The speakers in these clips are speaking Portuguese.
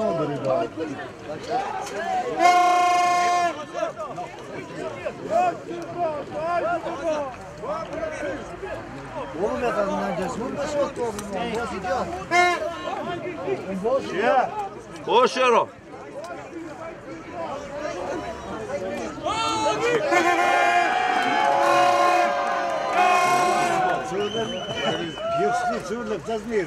номер і далі. Oğlum efendim lan cesur da soktu oğlum lan. Boş ya. Boş ya. Boş yer o. Çığırlık, yüksek çığırlık da nerede?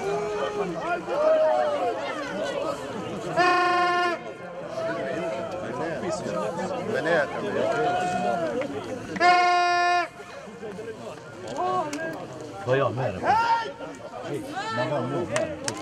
بنات Vad jag med det? På? Man var nog här på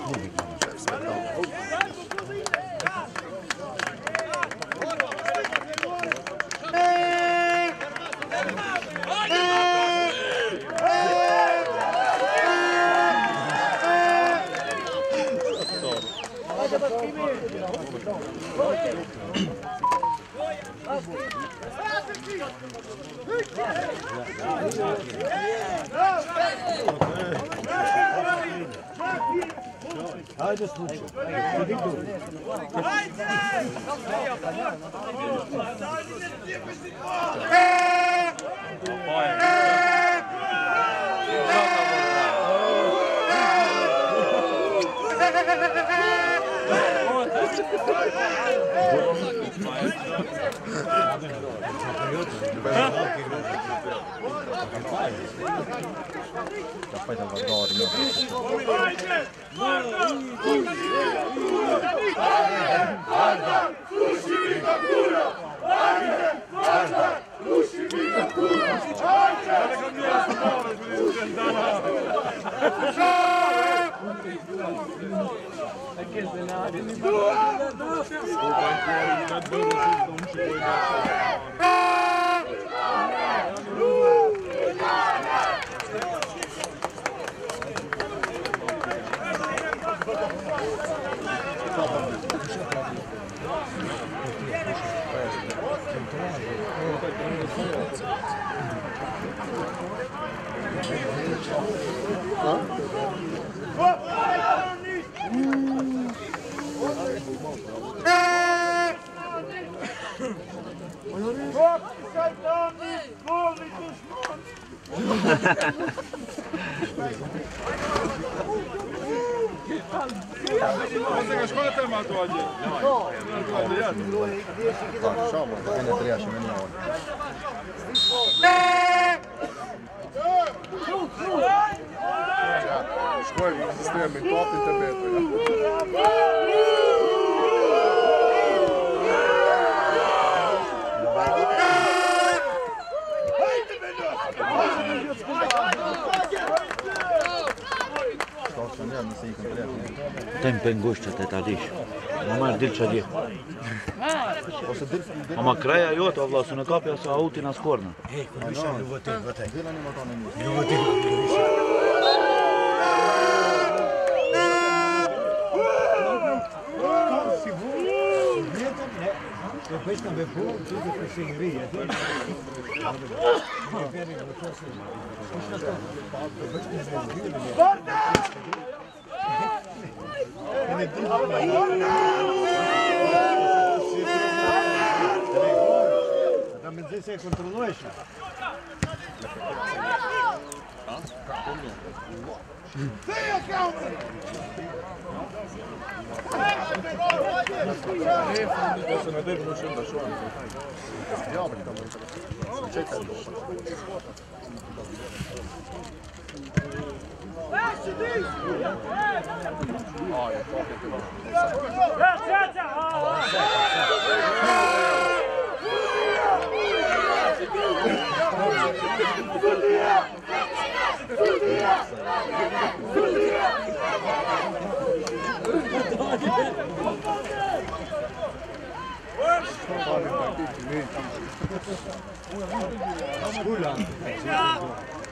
Haydi slučaj. Idi tu. Πάμε, them për ngushtët e tadish. Ma marë dilë që di. Ose dilë... Ama kraja jote, Allah, së në kapja sa autin as korna. Hej, kërë nësha, në vëtë, vëtë. Në vëtë, E pojtë në bepu, isso? Da se ne degnu še da šojem. Ja, pa tamo. Čekaj. 몰라.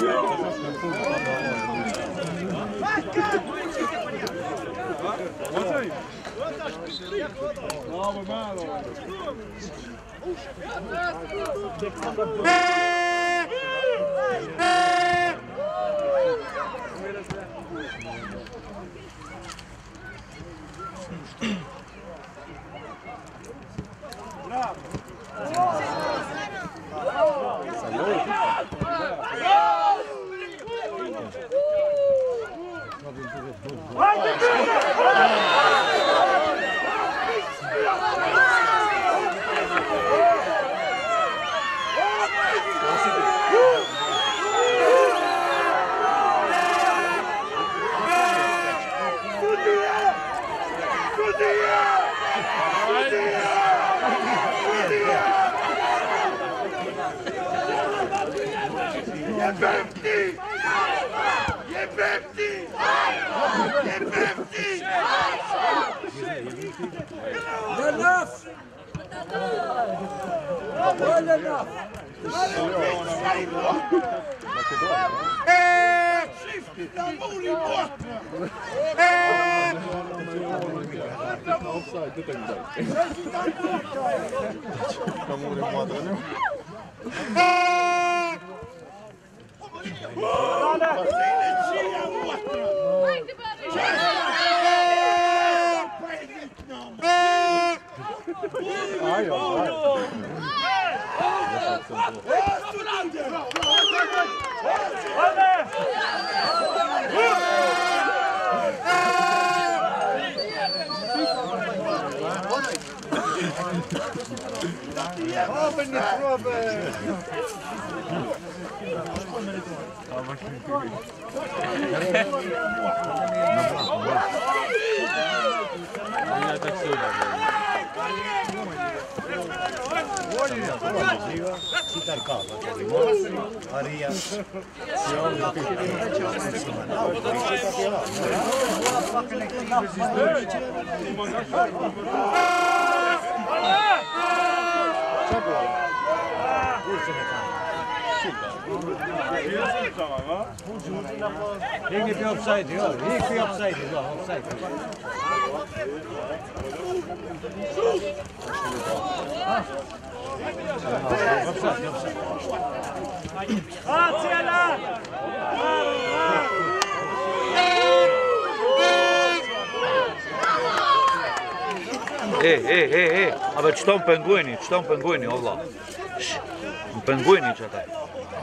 Sudija! Skula. Offside, det 何? Andra nu. Я так сильно. Arija. Ligni për offside, jo, ligni për offside, jo, offside. Offside, offside. Ah, cjela! E, e, e, e, a ve qëton pëngujni, qëton pëngujni, o vla. Shh, pëngujni që ataj.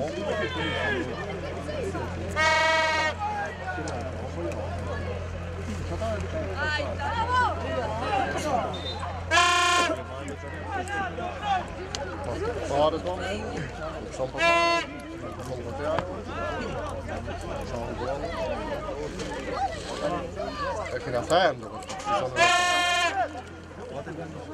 È fino a ferro, perché ci sono... Guardate bene.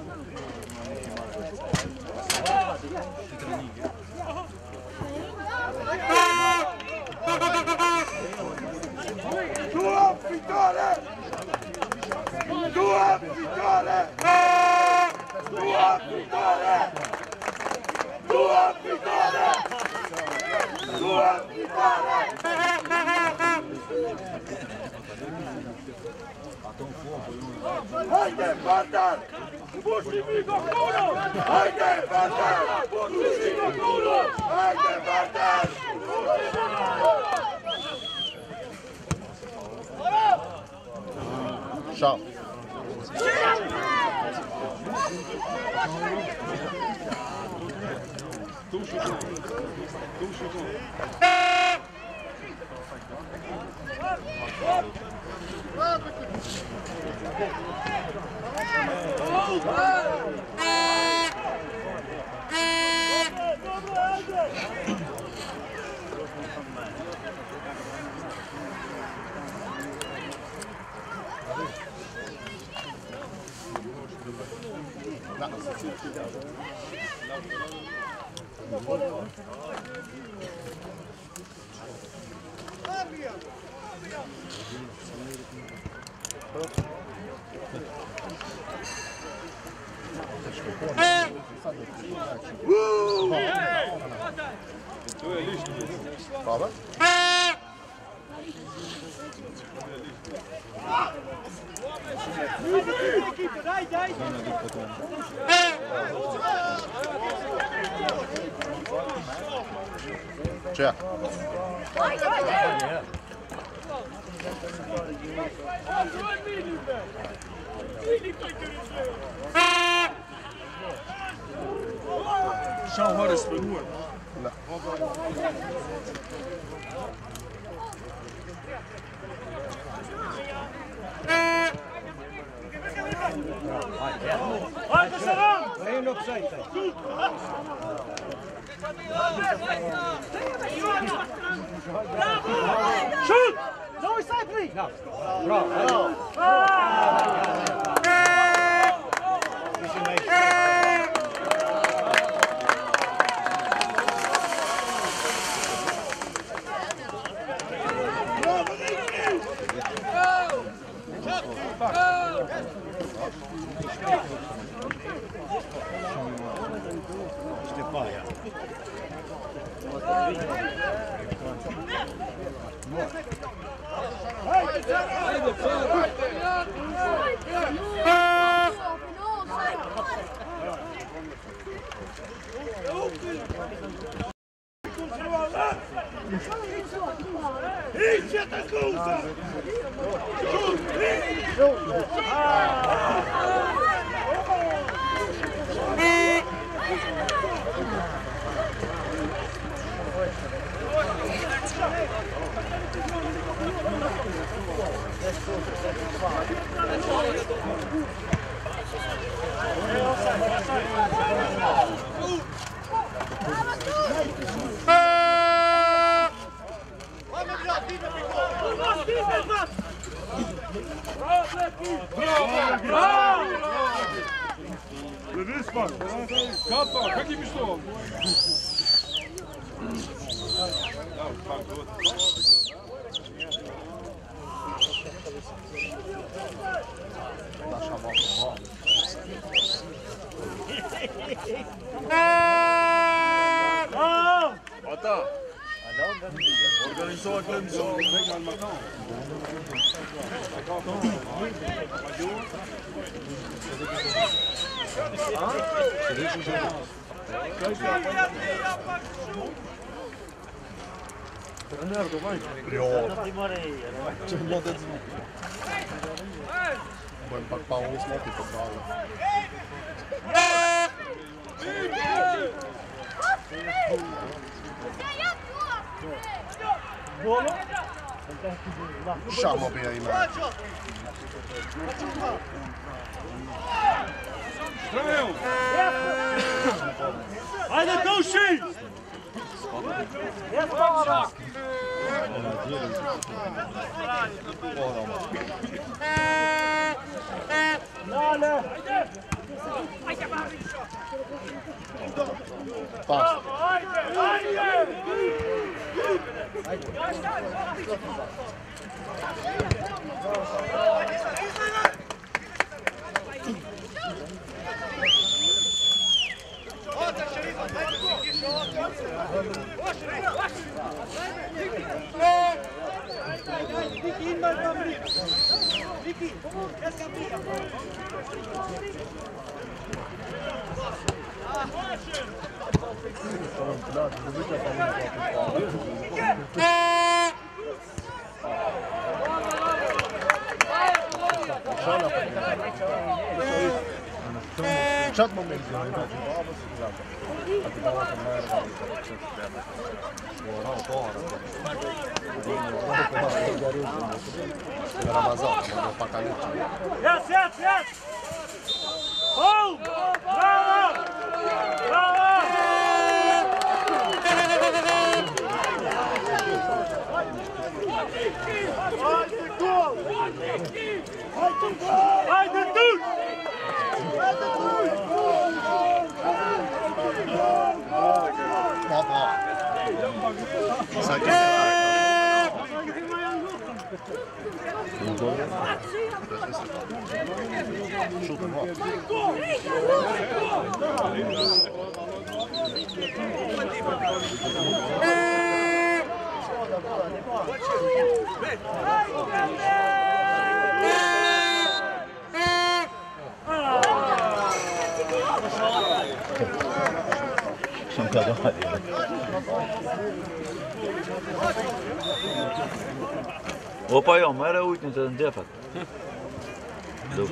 vitória! Duas vitórias! Duas vitórias! Duas vitórias! Duas vitórias! Hajde Batar! Pusti Miko Kulo! Hajde Batar! Pusti Miko Kulo! Hajde Batar! Pusti Miko Kulo! Ciao. Prova. Check. Yeah. Schau, hör das Ruhe. Shoot! No, it's not me! No. Bravo. Bravo. Bravo. Idzie ta kółka! Bravo! Bravo! Rıs bak. Kalkma. Kakim işte o. Ata! Buen pakpao smo ti pokazali. Thank you. Smoky pod bálu. Šamo bija ima. Zdravím! Hajde, Kouši! Pas. Passa. Vai. Yes, yes, yes! 上课就好点了。我把羊卖了，我已经在。Gdje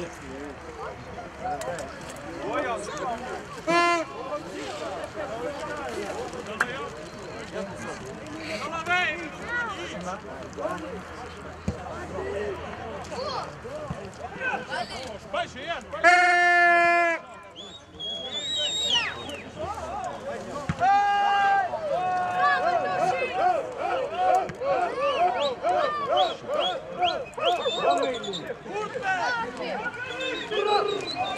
mu je na? Ajde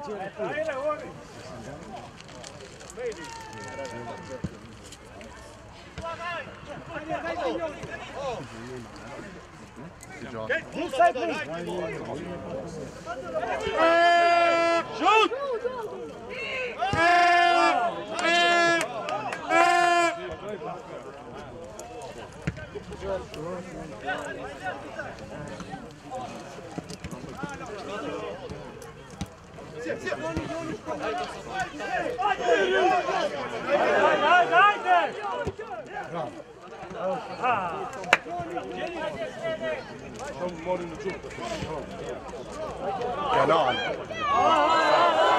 će haydi! Kenan. Prijavljena bi da, da dajemo lič. Come on in the truth. Get on.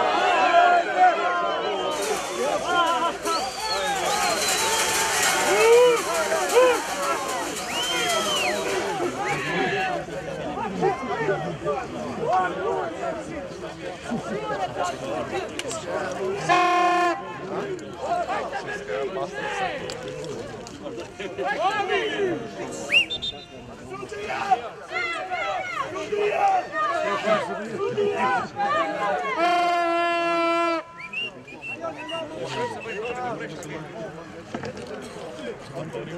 Antonio.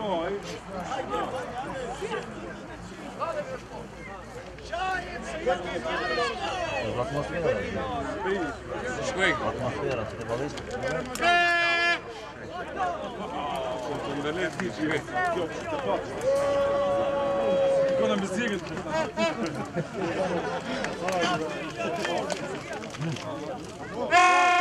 Атмосфера. Атмосфера, ти болиш? Ik kon hem besiegen. Hey!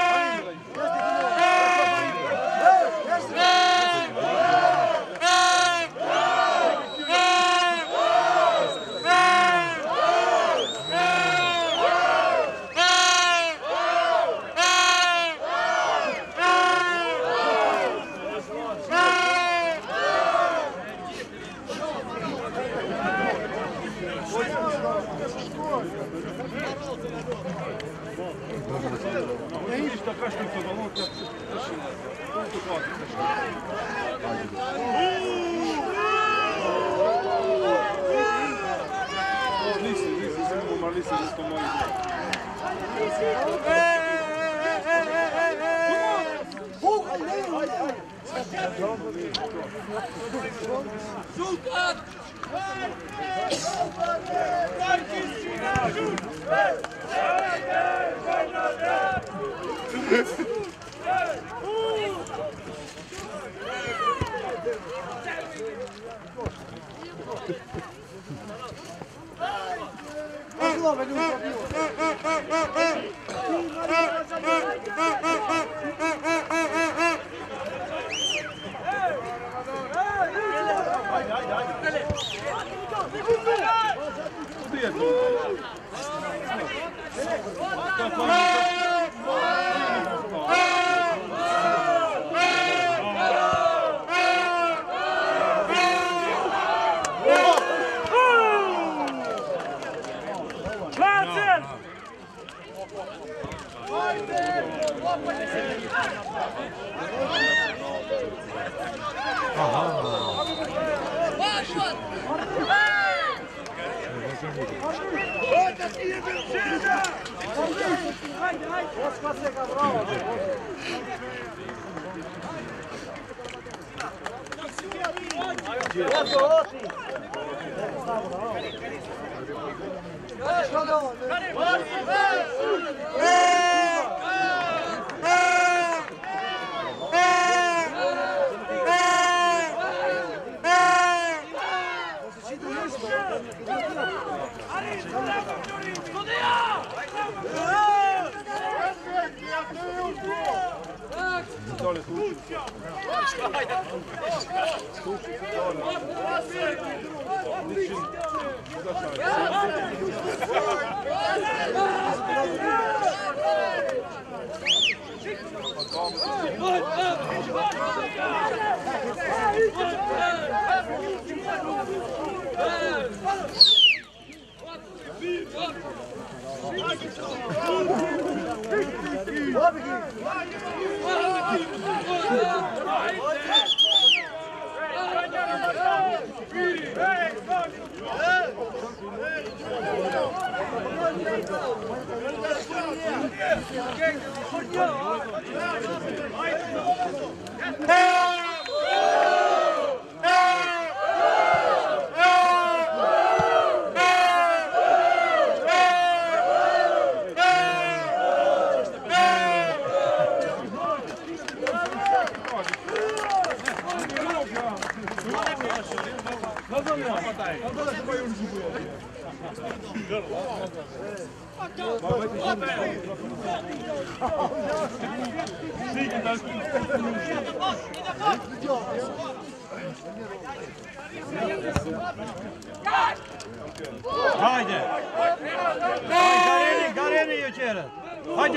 Kom mooi. Zoek het! Avenue.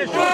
Finish.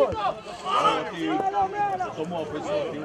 gol. Tomó a pesar de un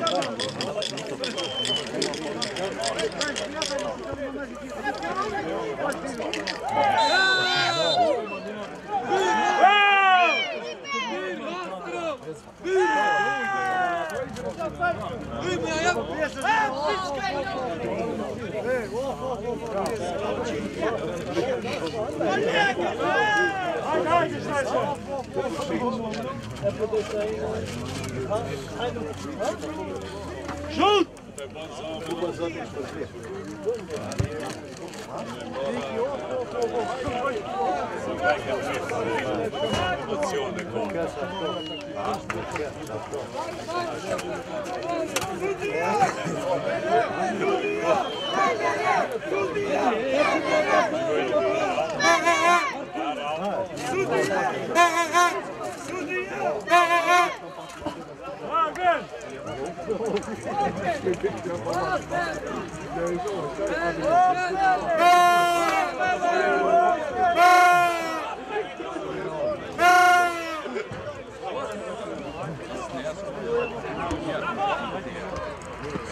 Shoot! Sudija!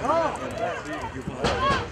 Oh!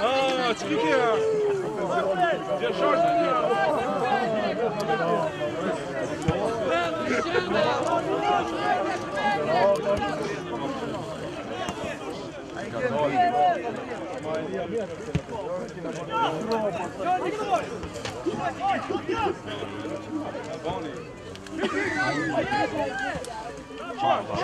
Ah, tu cliquais là Viens, change Bon, les... ajde,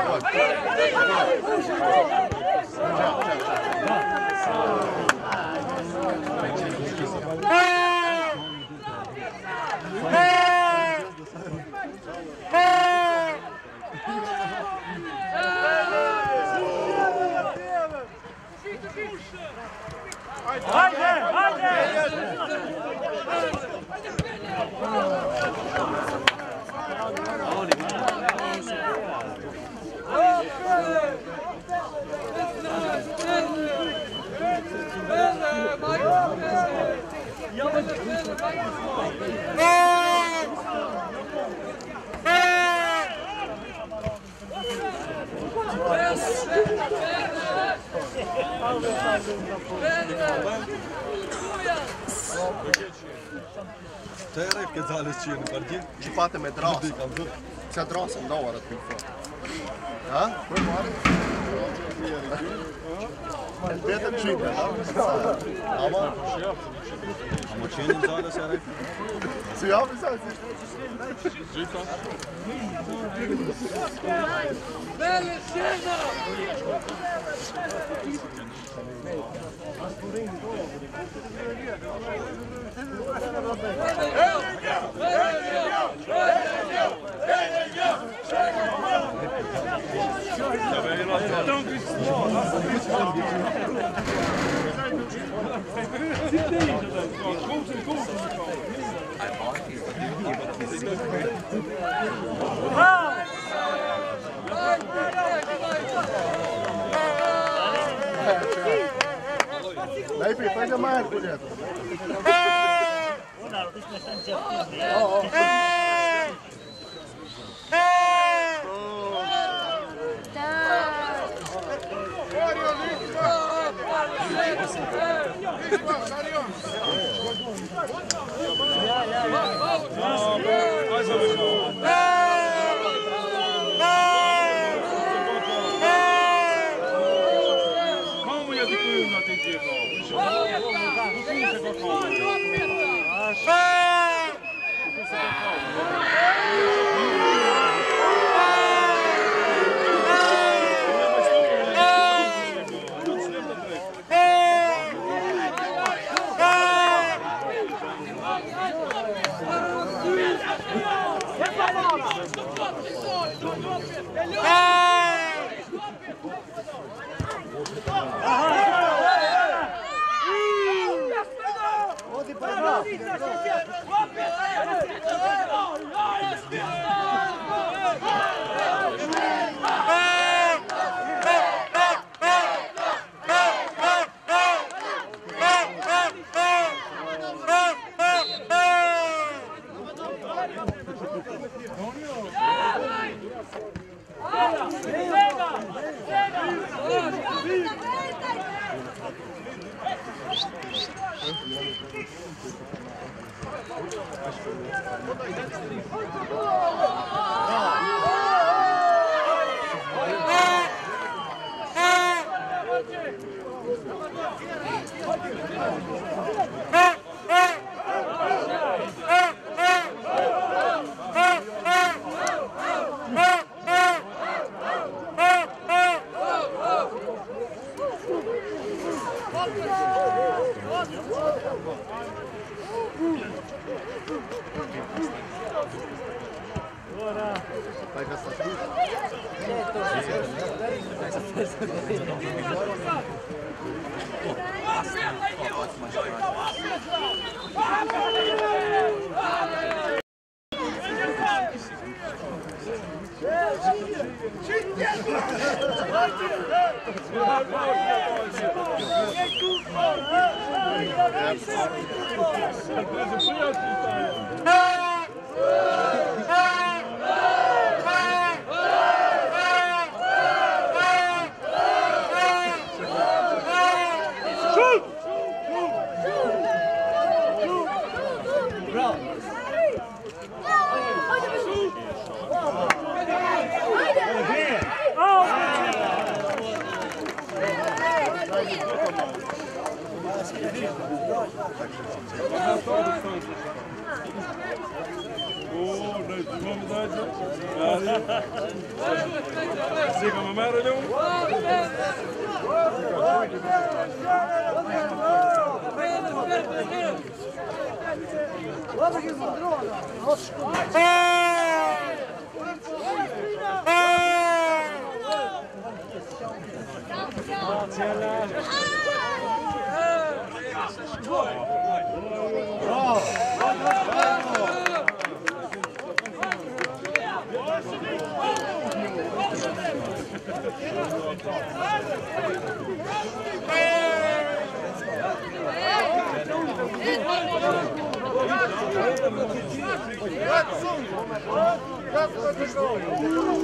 Te-ai repede ales cine, Martin? Și fata me drasă. Se drasă în două arăt prin față. Fate med dras. Ska jag dra sen då att vi får? Ja, kom var det? Det är ett Dai, Pi, faz a marca, Jeto. Ô, é. Nalo, deixa eu mostrar no seu. Yeah, yeah, yeah. Oh, não. Marcela! That's what they're going.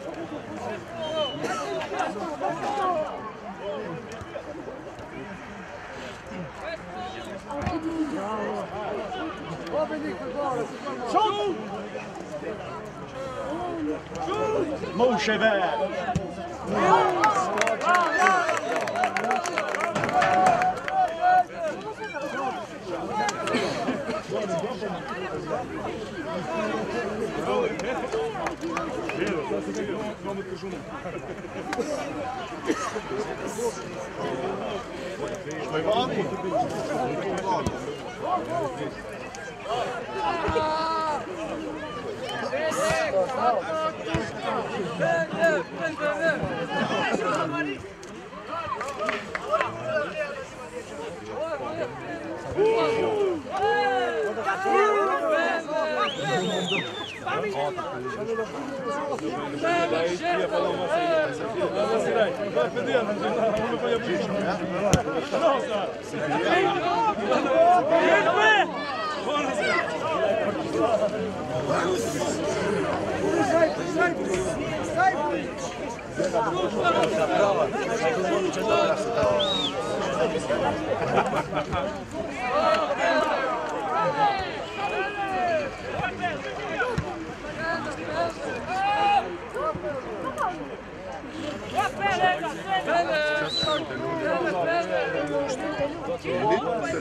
Mouche vert. Je vais Bravo.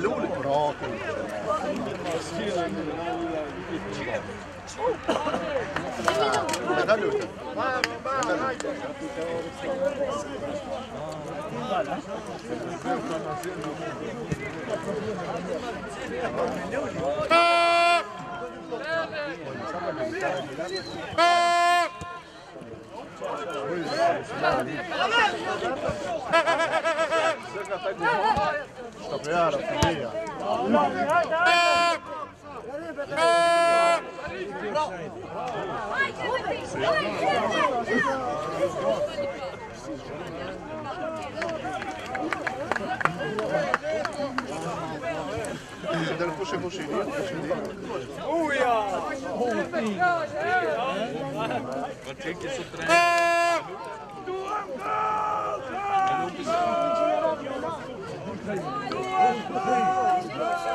roligt bra. Vänta nu. Vänta nu. Šta prejara. Thank you. Gider koşa koşa iniyor. Uya! Bakın ki sutra. Duam gol! Duam gol!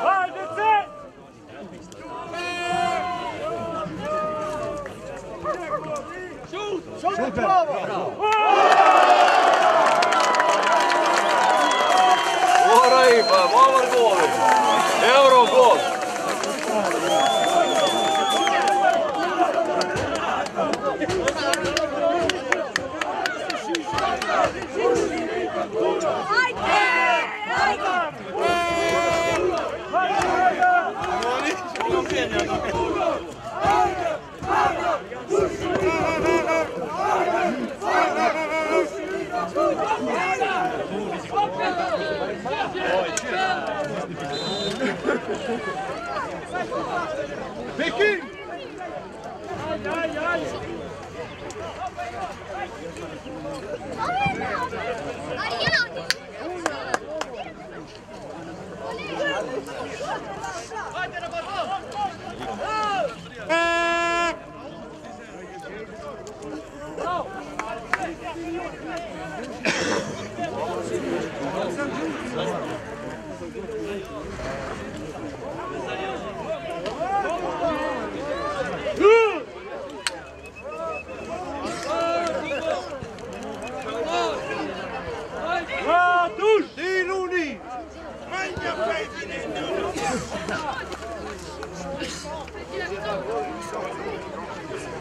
Haydi sen! Şut! Şut! Bravo! Bora aí, vamos agora! Eurogol! Vicky! Hadi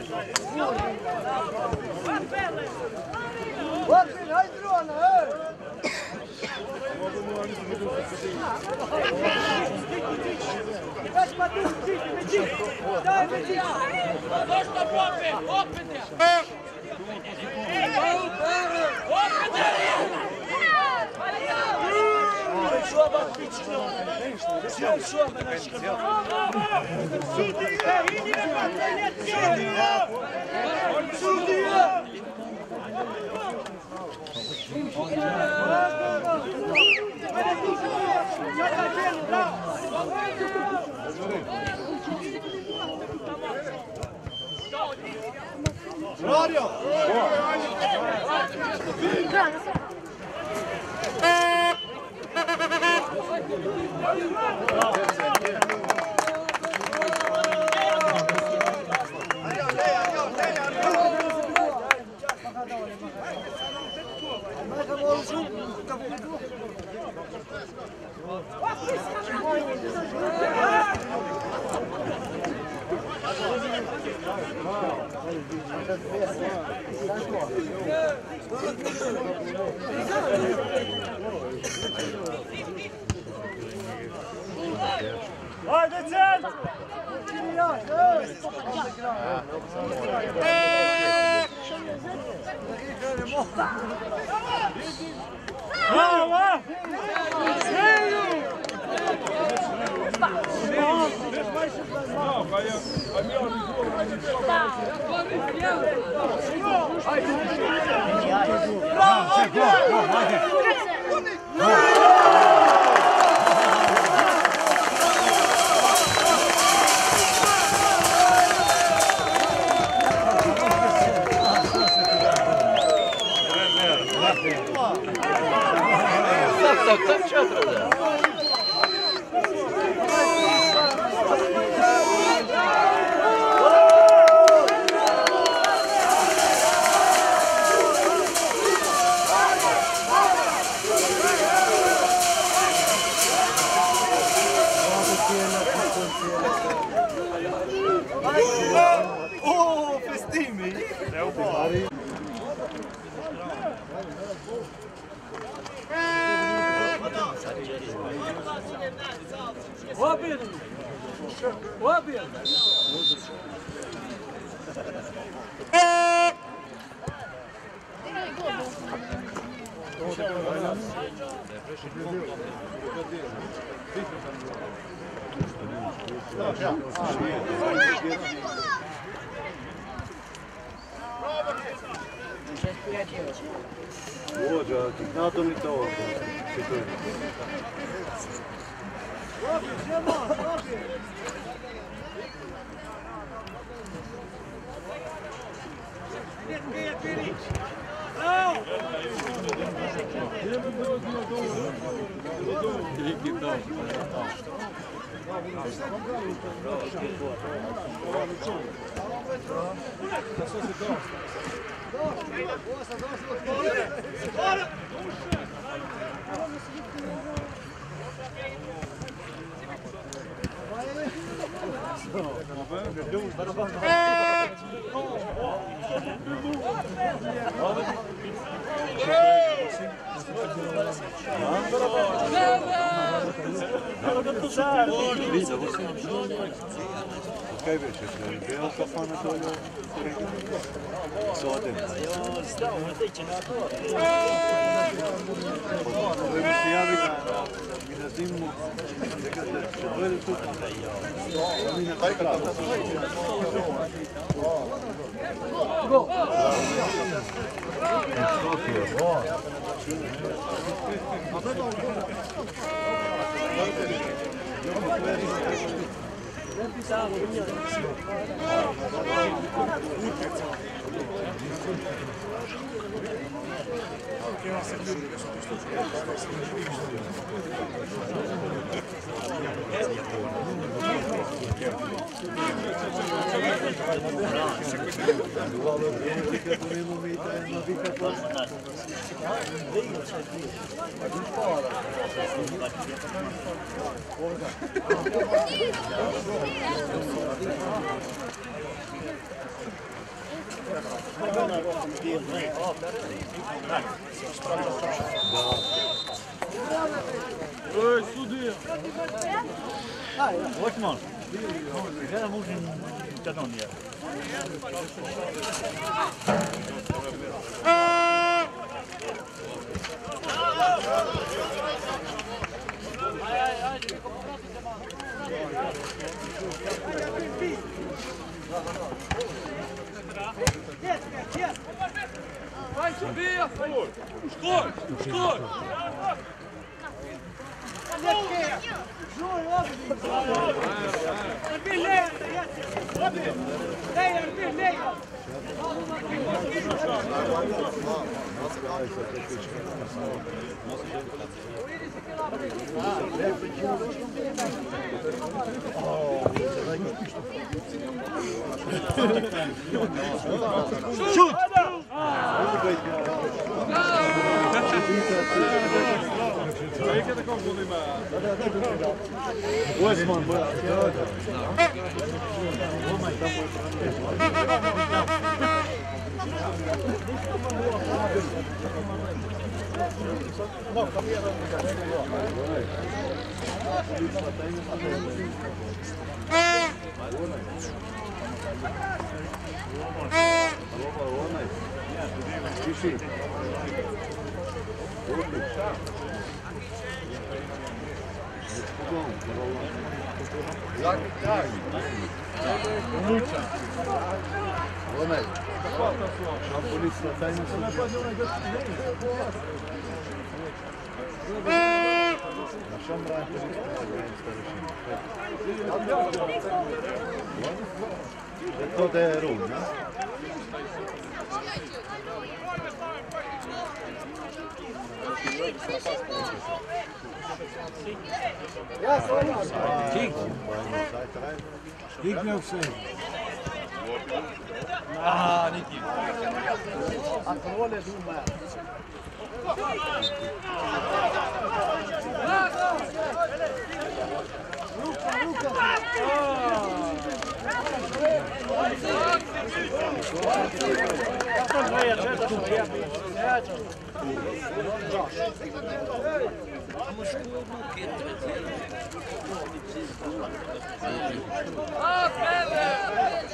Open it! Open it! şuna bak içine. Sen şuna ben aşkına. Suudiye hile patlayet Suudiye. Suudiye. Radio. Radio. Thank you. Okej wiesz, jeśli było kochane, to co jeden. מנסים זה כזה, שדואל אותו. מן הקרב. Thank you. Ok, alors c'est mieux. Na zimu, Ouais, soudure. Ah, franchement. J'ai la bouche a fool. Score! Score! Aí que é da confusão, Osman. Це то, де руль, не? Kick. Kick на все. А, не кик. От роли думаю. Pele!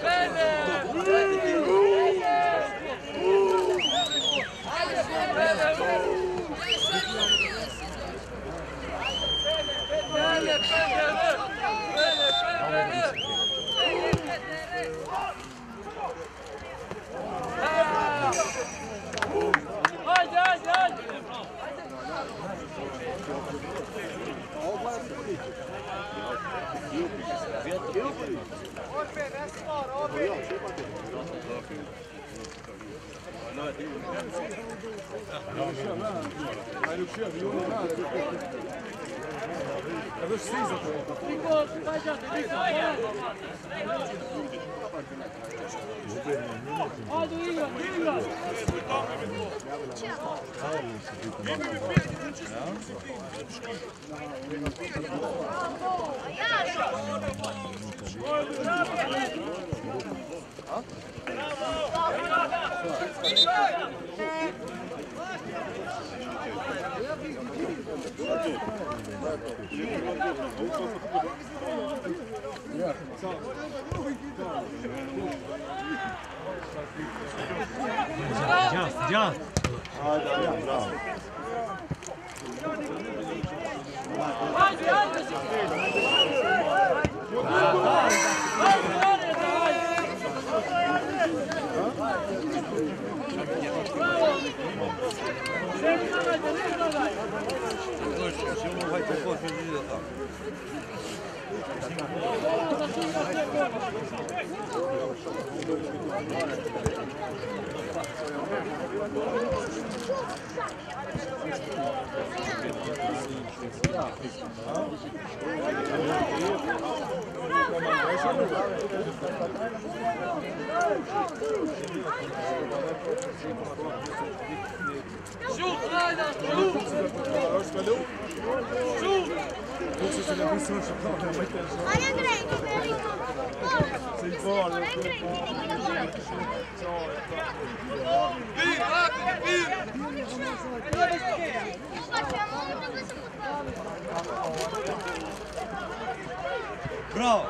Pele! Pele, Não, não, não. Aí o Xavier, cara, Pele, Pele! Ah! Haydi, haydi, Дя, А, да, да, браво. Давай, давай, давай. Ja. Shoot, Rainer, shoot! Shoot! C'est la pression, je crois, on va mettre la C'est fort, là. Vire, rapide, vire! Bravo.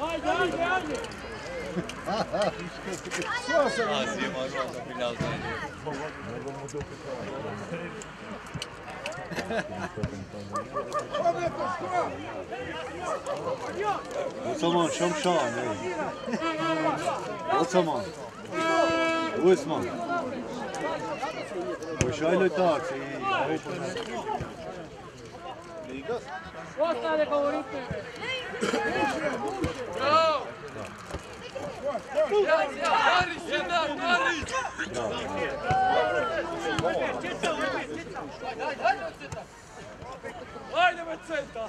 Haydi haydi haydi. Azim Armağan'da biraz daha. Ottoman, Şamşan, Ottoman, Osman. Pošaljaj taksi. Liga. Ostale govorite. Bravo. Dariš, da, Dariš! Ajde, me centa!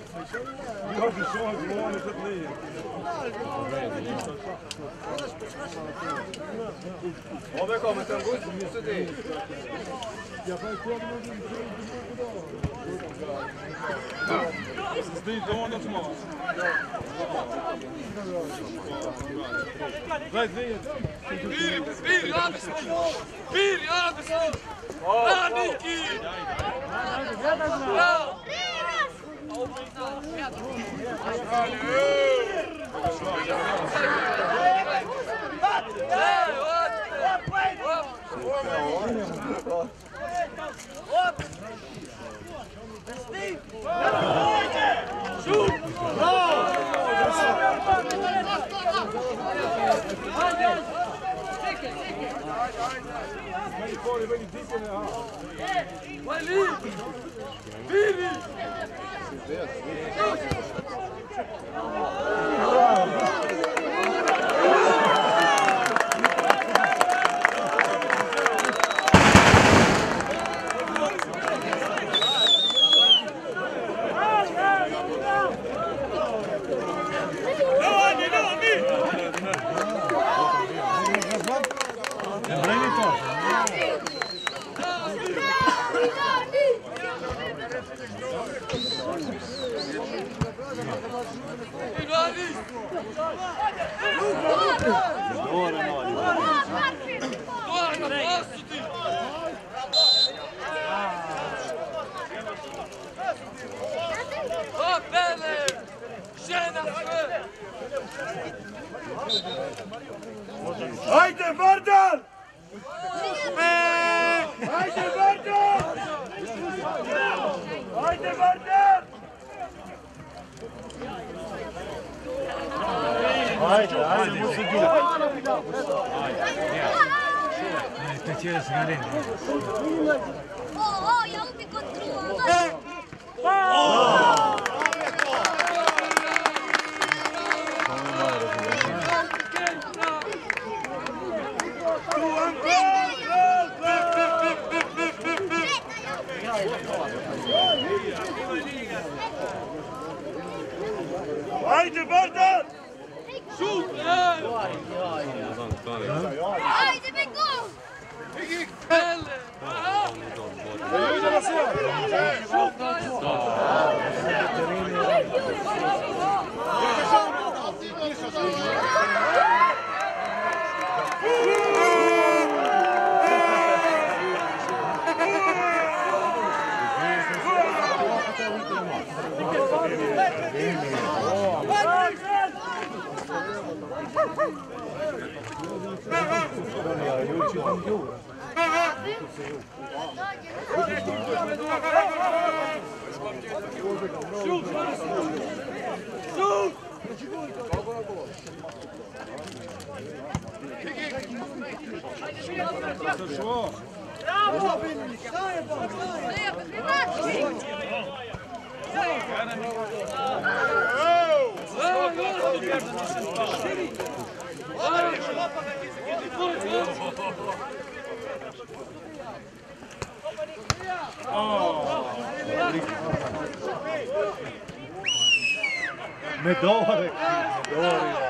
Ovdje kao me sam een mi sudi. Ja pa je kod een mi sudi, Zdejdą od mała. Daj, daj. Bir, bir, abisi. Vive! Haydi Vardar! Haydi Vardar! Haydi Vardar! Haydi, haydi. Bu sıkıyor. Haydi. Ne, kaçıyorsun galiba. verder! Ai, de pegou! Shoot! Браво! Met Dorik. Dorik.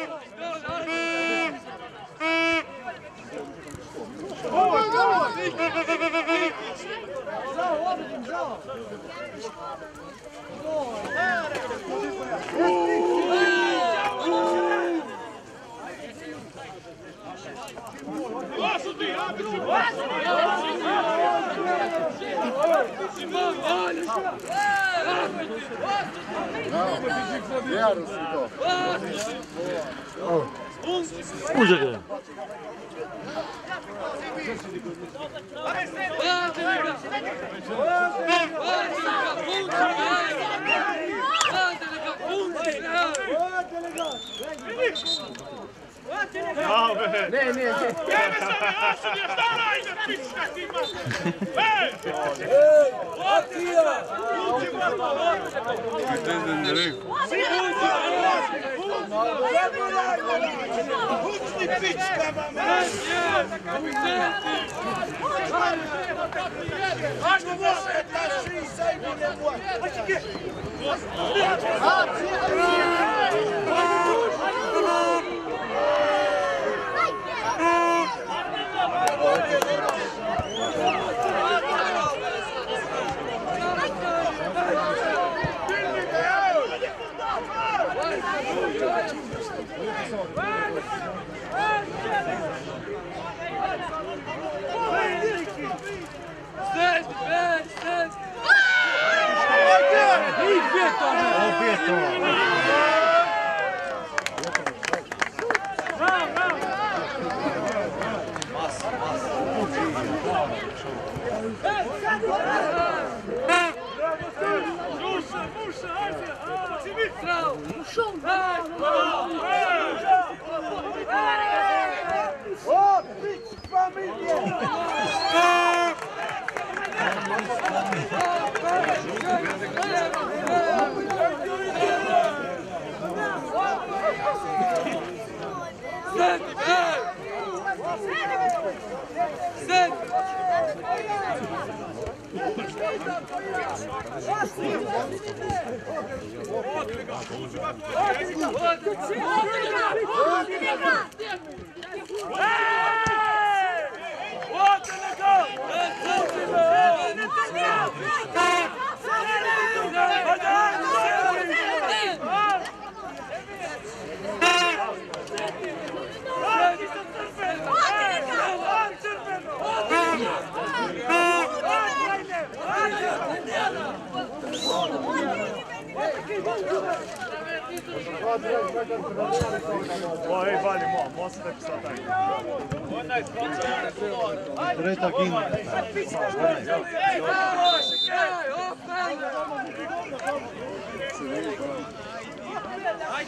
Ярус, Никол. Um jogador. Vamos, Abi. Nee, nee, nee. Jij bent dan weer als je staan uit de fiets, zegt die man. Hey! Hey! Wat hier? Moet je maar maar hoor. Het is een druk. Zie hoe je maar Hoe is die fiets, mama? Hoe is die? Als we was het, dan zie je zij binnen. Wat je geeft? Ah, zie je? Sen! Sen! Hadi! Ó, aí, vale, mó, mostra daqui só tá aí. Direita aqui. Ai,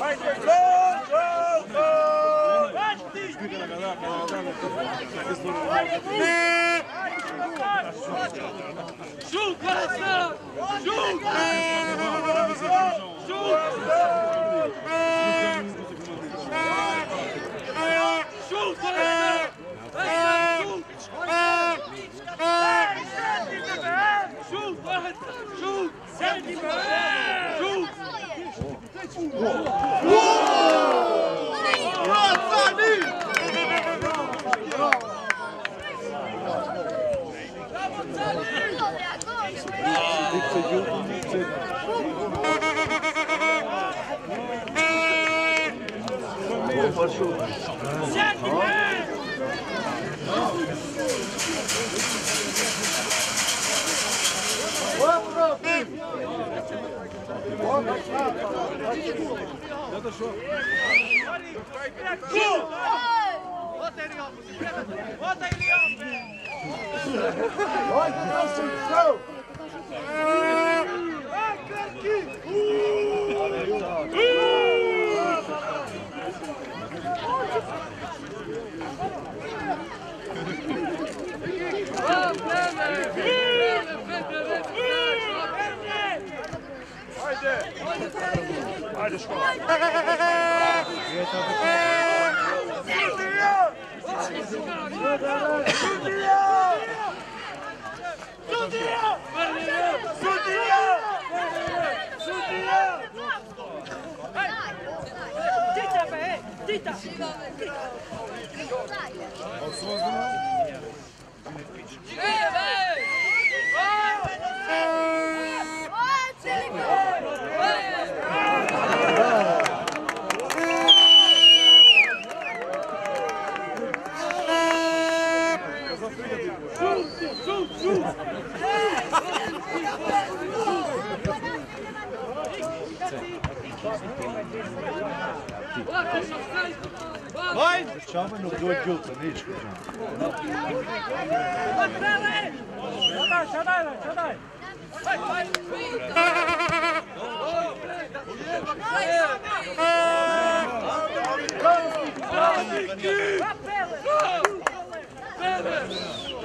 Vai, Delegado! Shoot, Gaza! Shoot! Shoot! Shoot, Gaza! Shoot! Shoot! Shoot! Shoot! Liebste Jugend, liebste... Bota ele, Bota ele, Bota ele, Bota ele, Bota ele, Bota ele, Bota ele, Haydi şu Sürdürüyor! Sürdürüyor! Судья! Судья! Судья! Дита, бе! Дита! Осознанно? Живей! Ой, целиком! Ой! Vai! Chama no gol de outro, nisso. Chama, chama, chama. Vai, vai! Vai, vai!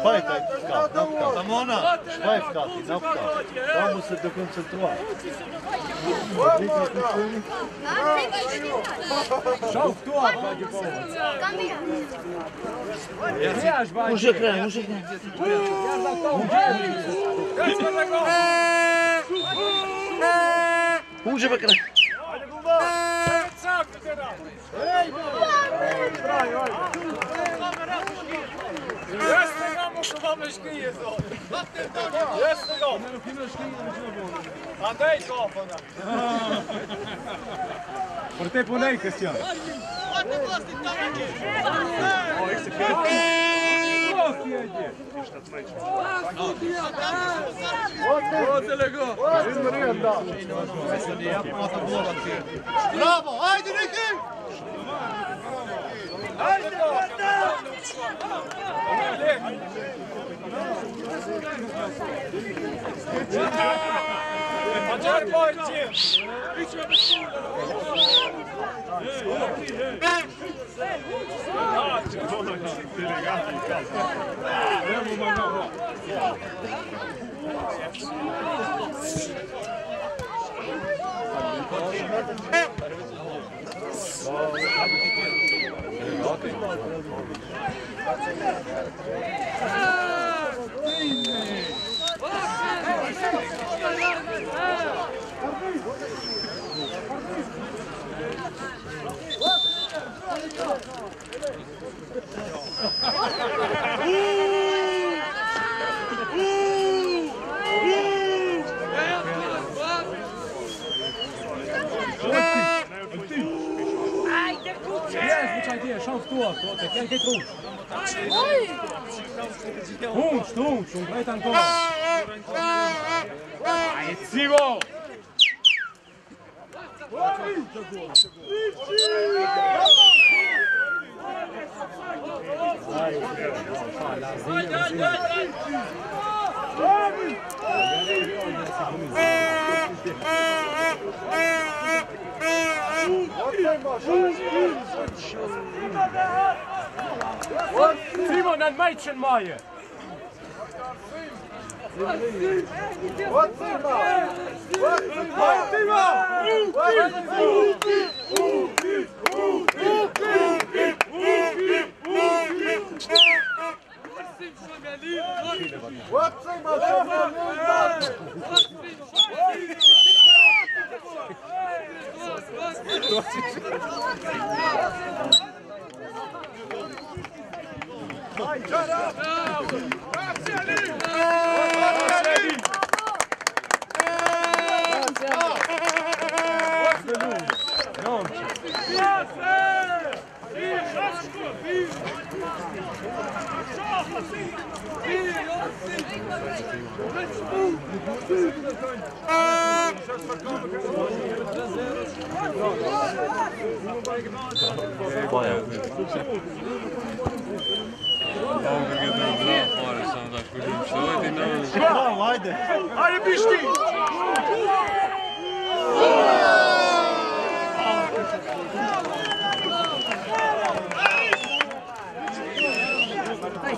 Spajkaj w skat, na wkat. Samona! Spaj w skat i na wkat. Tam muszę dokoncentrować. Szał w tu, a będzie pomóc. Muszę krę, muszę krę. Muszę krę. Muszę krę. Ej, brawo! Jeszcze go usuwamy szkije są. Jeszcze go. Andej go. Por te punej, Cristiano. O, este Bravo, ajde neki! Macar Bahçe. Hiç öyle Oh, Let's go. idea, schauf du auf, der Kerl geht rum. Rum, stumm, schon breit am Tor. Jetzt Sivo! Hey! Simon, ein Mädchen mache. What's Non. Bayağı. Ajde, bišti!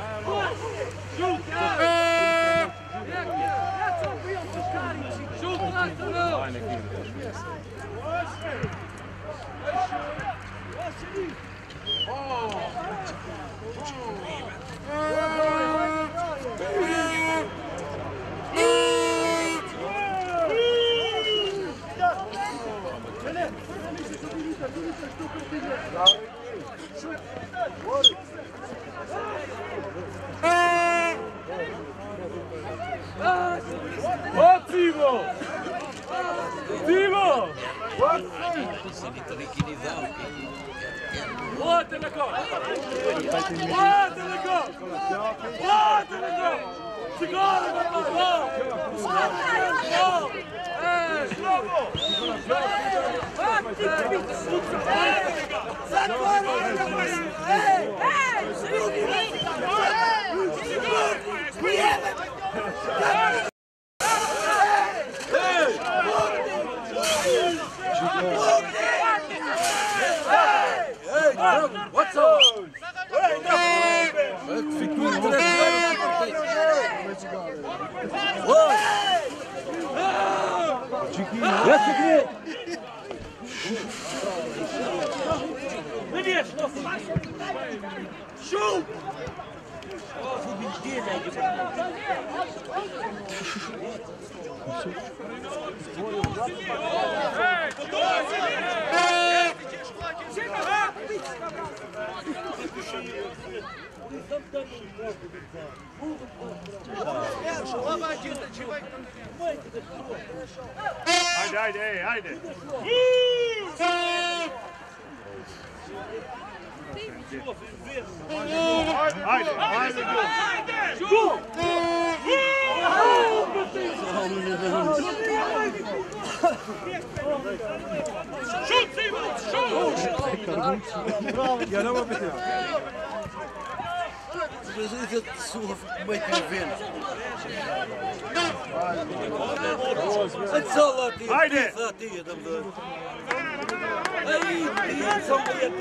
Alarmen! Shoot, laat Ó, Zivo! Zivo! Bota na costa! Bota na costa! Bota na costa! Segura na costa! É, slow Shoot! Haydi haydi haydi. Haydi. Haydi. Haydi. Şut Simon! Şut! Bravo. Yarama bitiyor. Presidente do Sul, muito bem-vindo. Antes ao lado, tia,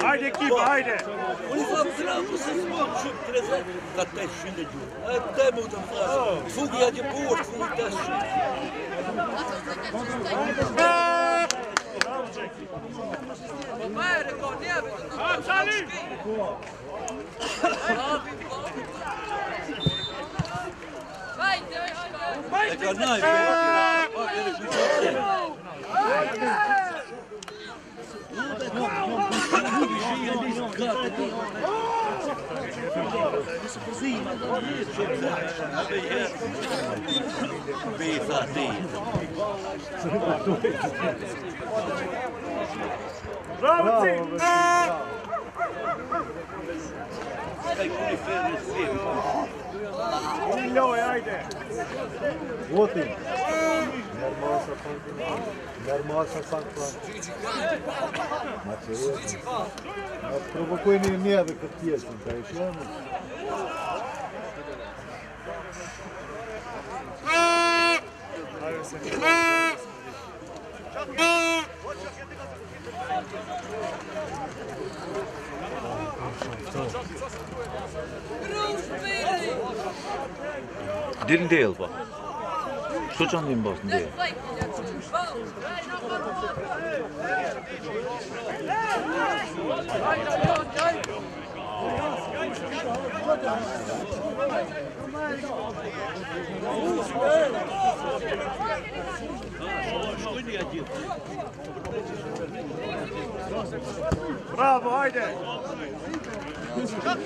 Haydi ekip haydi. Uniform sıralamasız mı? Şu treze katta şimdi diyor. Hatta buldum fazla. Fugu yedi bu ort fugu taş. Bayrak o ne yapıyor? Ha Salim. Bravo! Kijk Stai pure fermo Un milione, haide! Voti! Nermosa Santina, Nermosa Santina. Materia. Mas provocou nem merda que tinha, não tá achando? Thank you. Didn't deal bu. Suç anlayayım basın diye. Bravo, haydi. Bravo.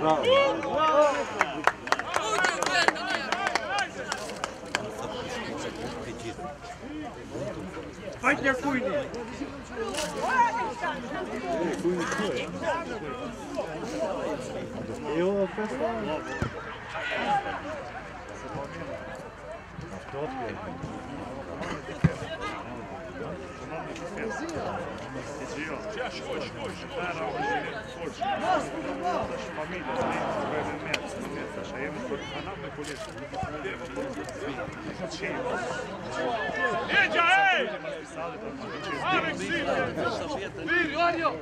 Bravo. Ik ben hier. Jeđa, ej! Alex, Viri, Orjo!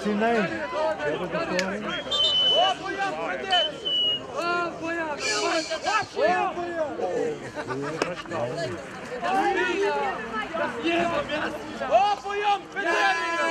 Fifty-nine. Opojom, Federer!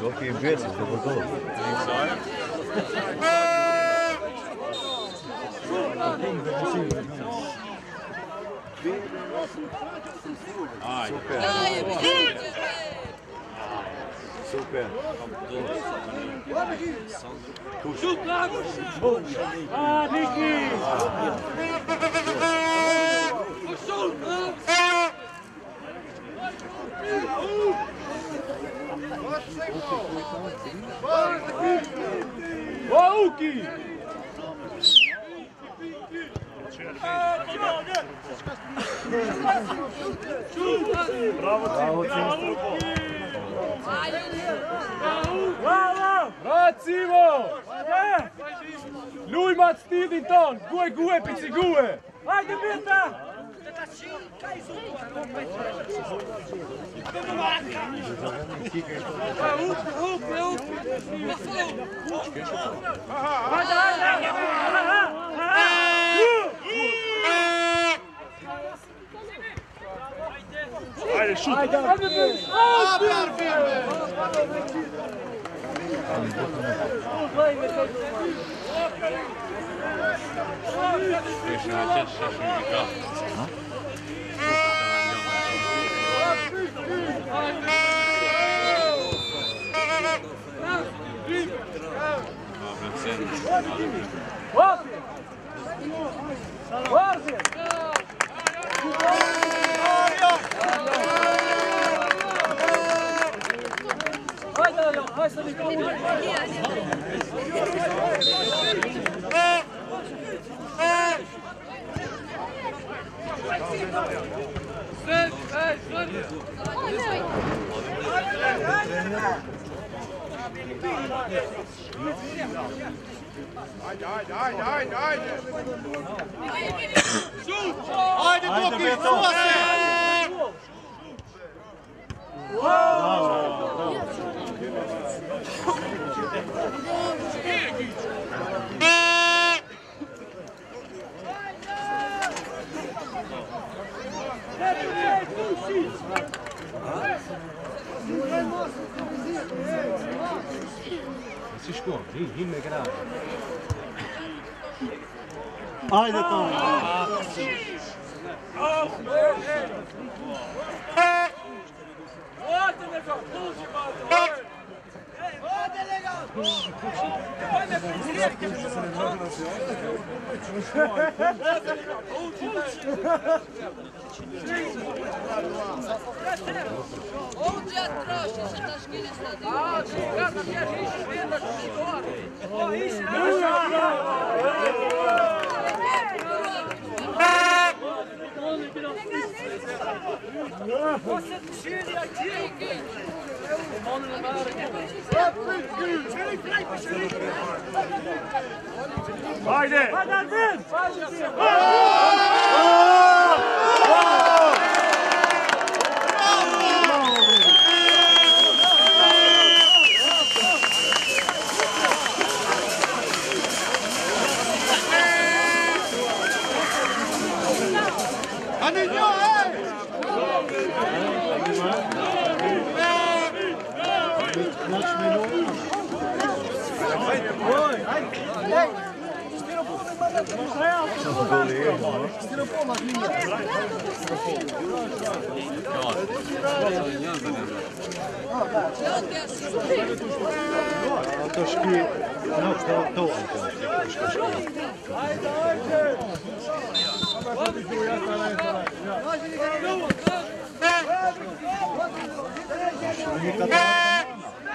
Doki pjeces, dobro to. Super. Šut, Drago! A, Niki! Šut! Vauki! Bravo, Tim. Bravo! Bravo, Eh! Lui Mats Tidington! Gue, gue, pizzi gue! Ajde, Birta! Haydi şut. Allez, shoot. Guarda! Haydi haydi haydi haydi haydi. Haydi Boki, força! Você tá esquecendo? Ah, Oğuz yatırı, şişe taşkil istedi. Aa, şişe taşkil istedi. Haydi. Haydi. Haydi. To szki, no to to Ajde, ajde! Ajde, ajde!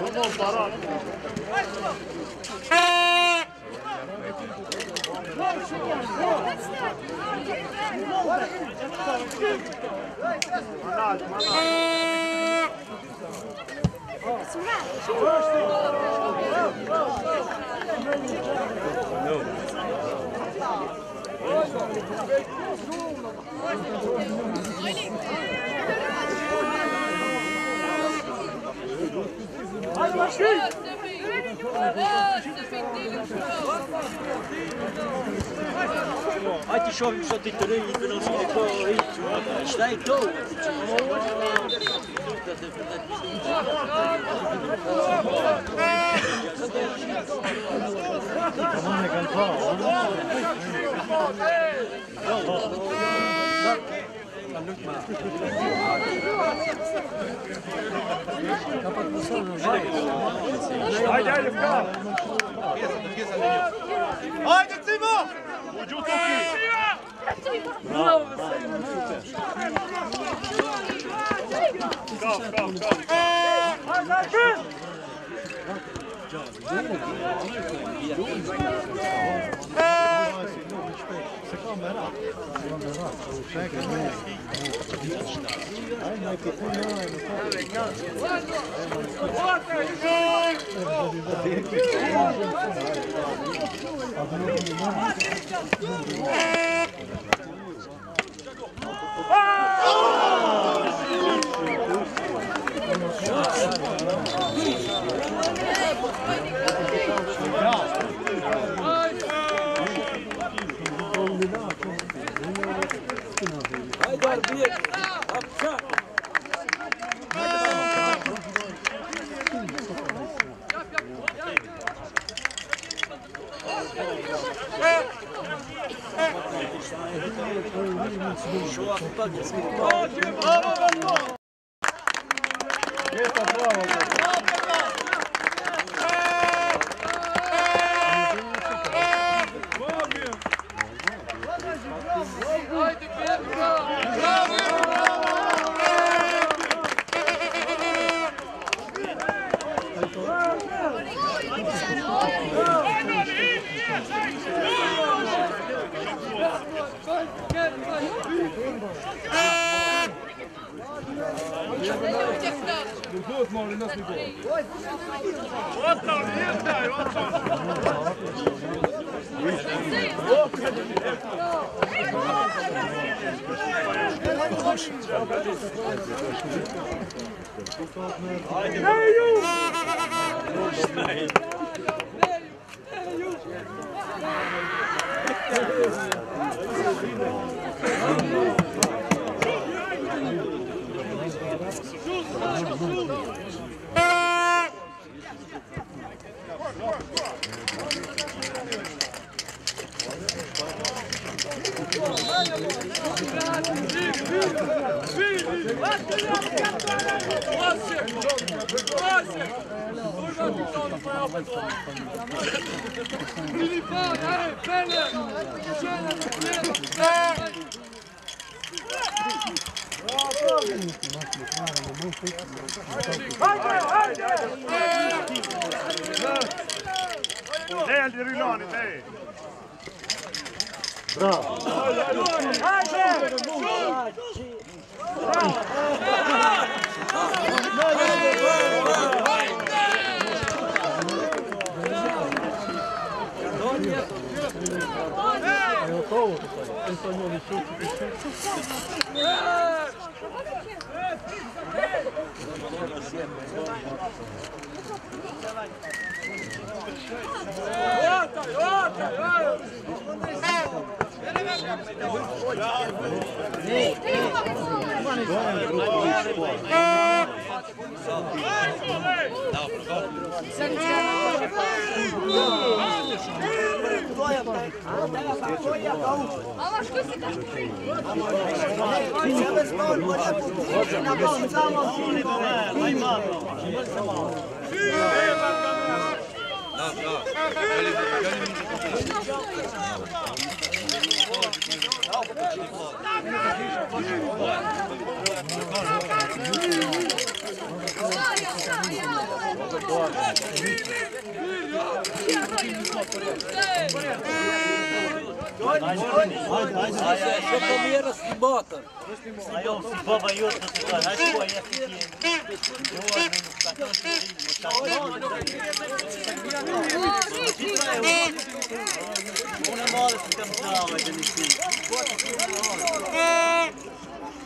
Vamos, Barão! Aninho, ei! Hajde šovim što ti turi i bilo sve ko iću. Šta je to? Да подписал уже. Айди, айди, вкал! Айди, Цима! Уйдет руки! Браво, Вкал, вкал, вкал! Kao, Şu an. Bravo bravo. Вперед! Они готовы? Антонов еще Давай, давай, давай! Dobro, dobro. Mama, što si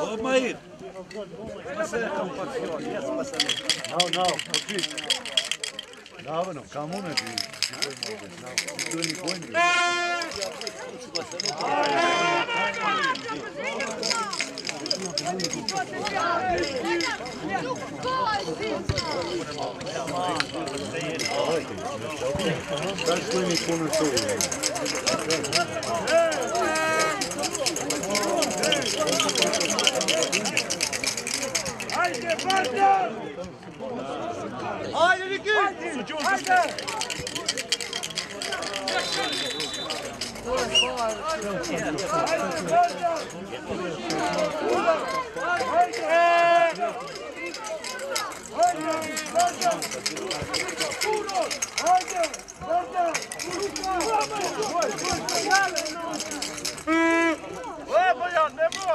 Olmayın. Mesele kompasyon. Yes, mesele. No, no. Okay. No, bueno, camuna di. Doing it when you. Ben şöyle konuşuyorum. Haydi Bardo! Haydi Lükü! Haydi! Haydi!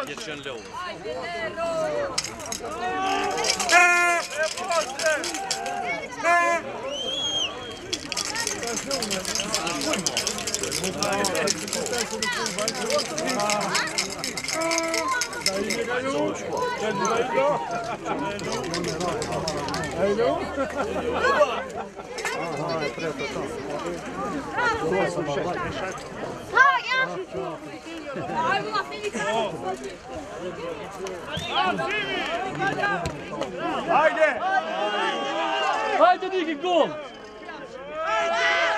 Geçen Leo. Thank you. Haydi! Haydi Niki gol! Haydi!